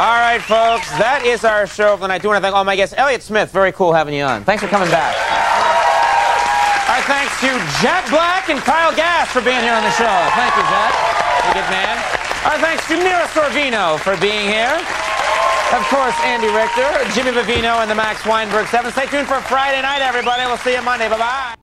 All right, folks, that is our show for the night. Do want to thank all my guests. Elliott Smith, very cool having you on. Thanks for coming back. Our thanks to Jack Black and Kyle Gass for being here on the show. Thank you, Jack. You good man. Our thanks to Mira Sorvino for being here. Of course, Andy Richter, Jimmy Vivino, and the Max Weinberg 7. Stay tuned for Friday night, everybody. We'll see you Monday. Bye-bye.